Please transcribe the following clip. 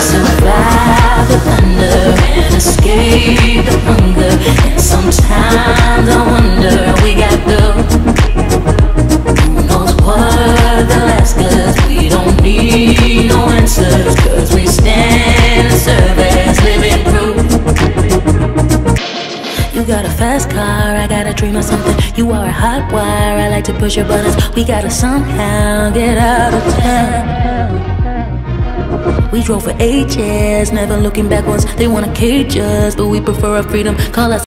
survive the thunder and escape the hunger. And sometimes I wonder we got the who knows what they'll ask. We don't need no answers, cause we stand and serve as living proof. You got a fast car, I got a dream of something. You are a hot wire, I like to push your buttons. We gotta somehow get out of town. We drove for years, never looking backwards. They wanna cage us, but we prefer our freedom. Call us.